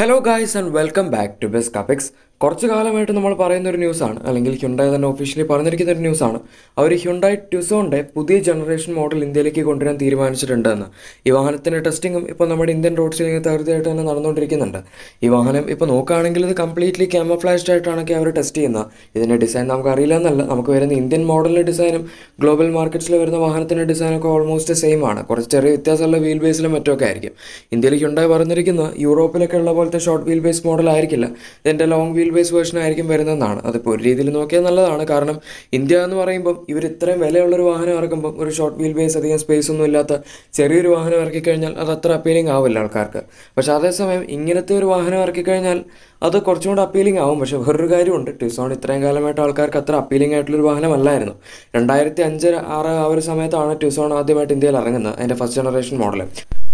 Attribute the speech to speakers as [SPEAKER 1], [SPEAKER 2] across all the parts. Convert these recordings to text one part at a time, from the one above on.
[SPEAKER 1] Hello guys and welcome back to BizCapix. കുറച്ച് കാലമായിട്ട് നമ്മൾ പറയുന്ന ഒരു ന്യൂസാണ് അല്ലെങ്കിൽ ഹ്യുണ്ടായി തന്നെ ഒഫീഷ്യലി പറഞ്ഞിരിക്കുന്ന ഒരു ന്യൂസാണ്. അവർ ഹ്യുണ്ടായി ട്യൂസോണിന്റെ പുതിയ ജനറേഷൻ മോഡൽ ഇന്ത്യയിലേക്ക് കൊണ്ടുവരാൻ തീരുമാനിച്ചിട്ടുണ്ടെന്ന്. ഈ വാഹനത്തിന്റെ ടെസ്റ്റിങ്ങും ഇപ്പോൾ നമ്മുടെ ഇന്ത്യൻ റോഡ്സിൽ തകൃതിയായിട്ട് തന്നെ നടന്നുകൊണ്ടിരിക്കുന്നുണ്ട്. ഈ വാഹനം ഇപ്പോൾ നോക്കുകയാണെങ്കിൽ ഇത് കംപ്ലീറ്റ്ലി ക്യാമഫ്ലാഷ്ഡ് ആയിട്ടാണൊക്കെ അവർ ടെസ്റ്റ് ചെയ്യുന്നത്. ഇതിന്റെ ഡിസൈൻ നമുക്ക് അറിയില്ല എന്നല്ല. നമുക്ക് വരുന്ന ഇന്ത്യൻ മോഡലിന്റെ ഡിസൈനും ഗ്ലോബൽ മാർക്കറ്റ്സിൽ വരുന്ന വാഹനത്തിന്റെ ഡിസൈനൊക്കെ ഓൾമോസ്റ്റ് സെയിം ആണ്. കുറച്ച് ചെറിയ വ്യത്യാസമുള്ള വീൽ ബേസിലും മറ്റൊക്കെ ആയിരിക്കും. ഇന്ത്യയിൽ ഹ്യുണ്ടായി പറഞ്ഞിരിക്കുന്നത് യൂറോപ്പിലൊക്കെ ഉള്ള പോലത്തെ ഷോർട്ട് വീൽ ബേസ് മോഡൽ ആയിരിക്കില്ല. ഇതിന്റെ ലോങ് വീൽ ബേസ് വേർഷൻ ആയിരിക്കും വരുന്നതെന്നാണ്. അതിപ്പോൾ ഒരു രീതിയിൽ നോക്കിയാൽ നല്ലതാണ്. കാരണം ഇന്ത്യ എന്ന് പറയുമ്പം ഇവർ ഇത്രയും വിലയുള്ളൊരു വാഹനം ഇറക്കുമ്പം ഒരു ഷോർട്ട് വീൽ ബേസ് അധികം സ്പേസ് ഒന്നും ഇല്ലാത്ത ചെറിയൊരു വാഹനം ഇറക്കി കഴിഞ്ഞാൽ അത് അത്ര അപ്പീലിംഗ് ആവില്ല ആൾക്കാർക്ക്. പക്ഷേ അതേസമയം ഇങ്ങനത്തെ ഒരു വാഹനം ഇറക്കി കഴിഞ്ഞാൽ അത് കുറച്ചും കൂടെ അപ്പീലിംഗ് ആവും. പക്ഷേ വേറൊരു കാര്യമുണ്ട്. ടിസോൺ ഇത്രയും കാലമായിട്ട് ആൾക്കാർക്ക് അത്ര അപ്പീലിംഗ് ആയിട്ടുള്ളൊരു വാഹനമല്ലായിരുന്നു. രണ്ടായിരത്തി അഞ്ച് ആറ് ആ ഒരു സമയത്താണ് ടിസോൺ ആദ്യമായിട്ട് ഇന്ത്യയിൽ ഇറങ്ങുന്നത്. അതിന്റെ ഫസ്റ്റ് ജനറേഷൻ മോഡൽ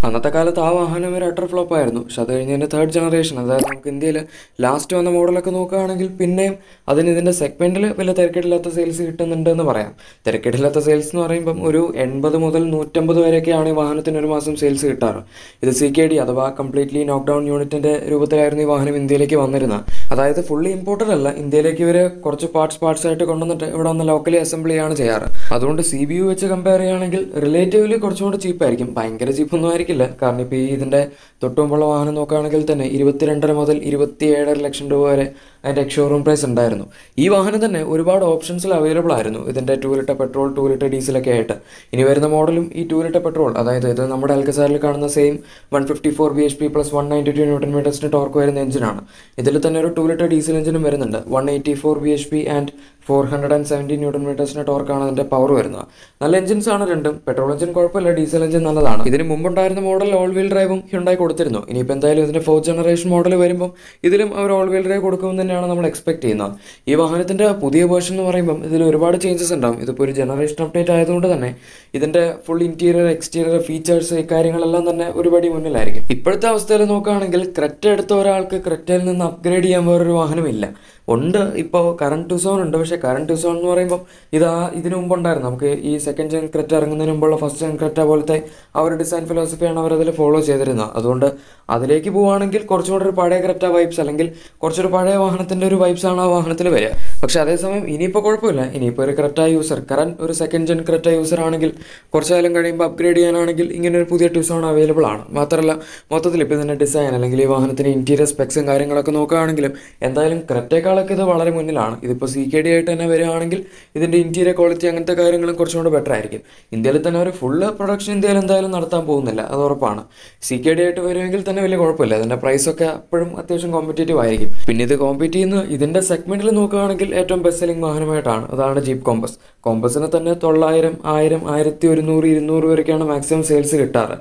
[SPEAKER 1] അന്നത്തെ കാലത്ത് ആ വാഹനം ഒരു അട്ടർ ഫ്ലോപ്പ് ആയിരുന്നു. പക്ഷെ അത് കഴിഞ്ഞ് തേർഡ് ജനറേഷൻ അതായത് നമുക്ക് ഇന്ത്യയിൽ ലാസ്റ്റ് വന്ന മോഡലൊക്കെ നോക്കുകയാണെങ്കിൽ പിന്നെയും അതിന് ഇതിന്റെ സെഗ്മെന്റിൽ വലിയ തിരക്കേടില്ലാത്ത സെയിൽസ് കിട്ടുന്നുണ്ട് എന്ന് പറയാം. തിരക്കേടില്ലാത്ത സെയിൽസ് എന്ന് പറയുമ്പം ഒരു എൺപത് മുതൽ നൂറ്റമ്പത് വരെയൊക്കെയാണ് ഈ വാഹനത്തിന് ഒരു മാസം സെയിൽസ് കിട്ടാറ്. ഇത് സി കെ ഡി അഥവാ കംപ്ലീറ്റ്ലി നോക്ക് ഡൗൺ യൂണിറ്റിന്റെ രൂപത്തിലായിരുന്നു ഈ വാഹനം ഇന്ത്യയിലേക്ക് വന്നിരുന്നത്. അതായത് ഫുള്ളി ഇമ്പോർട്ടഡ് അല്ല ഇന്ത്യയിലേക്ക് ഇവർ കുറച്ച് പാർട്സ് പാർട്സ് ആയിട്ട് കൊണ്ടുവന്നിട്ട് ഇവിടെ വന്ന് ലോക്കലി അസംബിൾ ചെയ്യാണ് ചെയ്യാറ്. അതുകൊണ്ട് സി ബി യു വെച്ച് കമ്പയർ ചെയ്യുകയാണെങ്കിൽ റിലേറ്റീവ്ലി കുറച്ചുകൂടി ചീപ്പായിരിക്കും ഭയങ്കര ചീപ്പൊന്നും ആയിരിക്കില്ല കാരണം ഇപ്പോൾ ഈ ഇതിന്റെ തൊട്ടുമുമ്പുള്ള വാഹനം നോക്കുകയാണെങ്കിൽ തന്നെ ഇരുപത്തിരണ്ടര മുതൽ ഇരുപത്തി ഏഴര ലക്ഷം രൂപ വരെ അതിന്റെ ഷോറൂം പ്രൈസ് ഉണ്ടായിരുന്നു. ഈ വാഹനം തന്നെ ഒരുപാട് ഓപ്ഷൻസിൽ അവൈലബിൾ ആയിരുന്നു. ഇതിന്റെ two litre petrol two litre ഡീസലൊക്കെ ആയിട്ട്. ഇനി വരുന്ന മോഡലും ഈ ടൂ ലിറ്റർ പെട്രോൾ അതായത് ഇത് നമ്മുടെ അൽക്കസാറിൽ കാണുന്ന same one fifty four B H P plus one ninety two newton മീറ്റേഴ്സിന് torque വരുന്ന എഞ്ചിനാണ് ഇതിൽ തന്നെ ഒരു ടൂ ലിറ്റർ ഡീസൽ എഞ്ചിനും വരുന്നുണ്ട്. One eighty four B H P and four hundred and seventy newton മീറ്റേഴ്സിന്റെ ടോർക്കാണ് അതിന്റെ പവർ വരുന്നത്. നല്ല എഞ്ചിൻസ് ആണ് രണ്ടും പെട്രോൾ എഞ്ചിൻ കുഴപ്പമില്ല ഡീസൽ എഞ്ചിൻ നല്ലതാണ്. ഇതിന് മുമ്പുണ്ടായിരുന്ന മോഡൽ ഓൾ വീൽ ഡ്രൈവും ഹ്യുണ്ടായി കൊടുത്തിരുന്നു. ഇനിയിപ്പോൾ എന്തായാലും ഇതിന്റെ ഫോർത്ത് ജനറേഷൻ മോഡൽ വരുമ്പോൾ ഇതിലും അവർ ഓൾ വീൽ ഡ്രൈവ് കൊടുക്കുമെന്ന് തന്നെയാണ് നമ്മൾ എക്സ്പെക്ട് ചെയ്യുന്നത്. ഈ വാഹനത്തിന്റെ പുതിയ വേർഷൻ എന്ന് പറയുമ്പം ഇതിൽ ഒരുപാട് ചേഞ്ചസ് ഉണ്ടാവും. ഇതിപ്പോൾ ഒരു ജനറേഷൻ അപ്ഡേറ്റ് ആയതുകൊണ്ട് തന്നെ ഇതിന്റെ ഫുൾ ഇന്റീരിയർ എക്സ്റ്റീരിയർ ഫീച്ചേഴ്സ് ഇക്കാര്യങ്ങളെല്ലാം തന്നെ ഒരുപടി മുന്നിലായിരിക്കും. ഇപ്പോഴത്തെ അവസ്ഥയിൽ നോക്കുകയാണെങ്കിൽ ക്രെറ്റ എടുത്ത ഒരാൾക്ക് ക്രെറ്റയിൽ നിന്ന് അപ്ഗ്രേഡ് ചെയ്യാൻ വേറൊരു വാഹനമില്ല. ഉണ്ട് ഇപ്പോൾ കറണ്ട് ടു സോൺ ഉണ്ട്. പക്ഷേ കറണ്ട് സോൺ എന്ന് പറയുമ്പോൾ ഇത് ഇതിനു മുമ്പ് ഉണ്ടായിരുന്നു നമുക്ക് ഈ സെക്കൻഡ് ജെൻ ക്രെറ്റ ഇറങ്ങുന്നതിന് മുമ്പുള്ള ഫസ്റ്റ് ജെൻ ക്രെറ്റ പോലത്തെ ആ ഒരു ഡിസൈൻ ഫിലോസഫിയാണ് അവർ അതിൽ ഫോളോ ചെയ്തിരുന്നത്. അതുകൊണ്ട് അതിലേക്ക് പോവുകയാണെങ്കിൽ കുറച്ചുകൂടെ ഒരു പഴയ ക്രെറ്റ വൈബ്സ് അല്ലെങ്കിൽ കുറച്ചൊരു പഴയ വാഹനത്തിന്റെ ഒരു വൈബ്സ് ആണ് ആ വാഹനത്തിൽ വരിക. പക്ഷേ അതേസമയം ഇനിയിപ്പോൾ കുഴപ്പമില്ല. ഇനിയിപ്പോൾ ഒരു ക്രെറ്റ യൂസർ കറണ്ട് ഒരു സെക്കൻഡ് ജെൻ ക്രെറ്റ യൂസർ ആണെങ്കിൽ കുറച്ച് കാലം കഴിയുമ്പോൾ അപ്ഗ്രേഡ് ചെയ്യാനാണെങ്കിൽ ഇങ്ങനെ ഒരു പുതിയ ട്യൂസോൺ അവൈലബിൾ ആണ്. മാത്രമല്ല മൊത്തത്തിൽ ഇപ്പോൾ ഇതിന്റെ ഡിസൈൻ അല്ലെങ്കിൽ ഈ വാഹനത്തിന് ഇന്റീരിയർ സ്പെക്സും കാര്യങ്ങളൊക്കെ നോക്കുകയാണെങ്കിലും എന്തായാലും ക്രെറ്റേക്കാളൊക്കെ ഇത് വളരെ മുന്നിലാണ്. ഇതിപ്പോൾ സി കെ ഡി ആയിട്ട് തന്നെ വരികയാണെങ്കിൽ ഇതിന്റെ ഇന്റീരിയർ ക്വാളിറ്റി അങ്ങനത്തെ കാര്യങ്ങളും കുറച്ചും കൂടെ ബെറ്റർ ആയിരിക്കും. ഇന്ത്യയിൽ തന്നെ ഒരു ഫുള്ള് പ്രൊഡക്ഷൻ ഇന്ത്യയിൽ എന്തായാലും നടത്താൻ പോകുന്നില്ല അത് ഉറപ്പാണ്. സി കെ ഡി ആയിട്ട് വരുമെങ്കിൽ തന്നെ വലിയ കുഴപ്പമില്ല. അതിന്റെ പ്രൈസൊക്കെ അപ്പോഴും അത്യാവശ്യം കോമ്പറ്റേറ്റീവ് ആയിരിക്കും. പിന്നെ ഇത് കോമ്പറ്റ് ചെയ്യുന്ന ഇതിന്റെ സെഗ്മെന്റിൽ നോക്കുകയാണെങ്കിൽ ഏറ്റവും ബെസ്റ്റ് സെല്ലിംഗ് വാഹനമായിട്ടാണ് അതാണ് ജീപ്പ് കോമ്പസ് കോമ്പസിന് തന്നെ തൊള്ളായിരം ആയിരം ആയിരത്തി ഒരുന്നൂറ് ഇരുന്നൂറ് വരെയൊക്കെയാണ് മാക്സിമം സെയിൽസ് കിട്ടാറ്.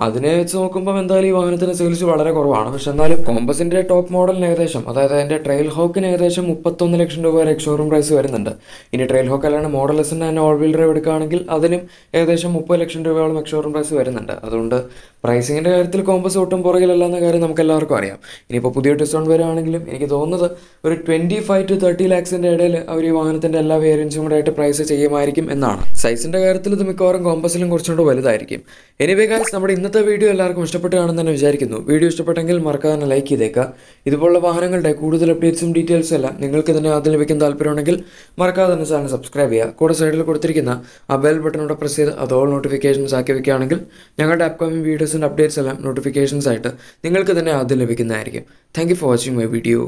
[SPEAKER 1] അതിനെ വെച്ച് നോക്കുമ്പോൾ എന്തായാലും ഈ വാഹനത്തിന് സെയിൽസ് വളരെ കുറവാണ്. പക്ഷെ എന്നാലും കോമ്പസിന്റെ ടോപ്പ് മോഡലിന് ഏകദേശം അതായത് അതിന്റെ ട്രെയിൽ ഹോക്കിന് ഏകദേശം മുപ്പത്തൊന്ന് ലക്ഷം രൂപ വരെ ഷോറൂം പ്രൈസ് വരുന്നുണ്ട്. ഇനി ട്രെയിൽ ഹോക്ക് അല്ലാണ്ട് മോഡൽ എസിന്റെ തന്നെ ഓൾ വീൽ ഡ്രൈവ് എടുക്കുകയാണെങ്കിൽ അതിനും ഏകദേശം മുപ്പത് ലക്ഷം രൂപയോളം ഷോറൂം പ്രൈസ് വരുന്നുണ്ട്. അതുകൊണ്ട് പ്രൈസിങ്ങിന്റെ കാര്യത്തിൽ കോമ്പസ് ഒട്ടും പുറകിലല്ല എന്ന കാര്യം നമുക്ക് എല്ലാവർക്കും അറിയാം. ഇനിയിപ്പോൾ പുതിയ ഡിസ്കൗണ്ട് വരികയാണെങ്കിലും എനിക്ക് തോന്നുന്നത് ഒരു ട്വന്റി ഫൈവ് ടു തേർട്ടി ലാക്സിന്റെ ഇടയിൽ അവർ ഈ വാഹനത്തിന്റെ എല്ലാ വേരിയൻസും കൂടെ ആയിട്ട് പ്രൈസ് ചെയ്യുമായിരിക്കും എന്നാണ്. സൈസിന്റെ കാര്യത്തിൽ ഇത് മിക്കവാറും കോമ്പസിലും കുറച്ചുകൊണ്ട് വലുതായിരിക്കും. എനിവേ കാര്യം നമ്മുടെ ഇന്നത്തെ വീഡിയോ എല്ലാവർക്കും ഇഷ്ടപ്പെട്ടു കാണുമെന്ന് വിചാരിക്കുന്നു. വീഡിയോ ഇഷ്ടപ്പെട്ടെങ്കിൽ മറക്കാതെ ലൈക്ക് ചെയ്തേക്കുക. ഇതുപോലുള്ള വാഹനങ്ങളുടെ കൂടുതൽ അപ്ഡേറ്റ്സും ഡീറ്റെയിൽസും എല്ലാം നിങ്ങൾക്ക് തന്നെ ആദ്യം ലഭിക്കാൻ താല്പര്യമുണ്ടെങ്കിൽ മറക്കാതെ തന്നെ ചാനൽ സബ്സ്ക്രൈബ് ചെയ്യുക. കൂടെ സൈഡിൽ കൊടുത്തിരിക്കുന്ന ആ ബെൽ ബട്ടണോടെ പ്രസ് ചെയ്ത് അത് ഓൾ നോട്ടിഫിക്കേഷൻസ് ആക്കി വെക്കുകയാണെങ്കിൽ ഞങ്ങളുടെ അപ്കമിംഗ് വീഡിയോസിന്റെ അപ്ഡേറ്റ്സ് എല്ലാം നോട്ടിഫിക്കേഷൻസ് ആയിട്ട് നിങ്ങൾക്ക് തന്നെ ആദ്യം ലഭിക്കുന്നതായിരിക്കും. Thank for watching my video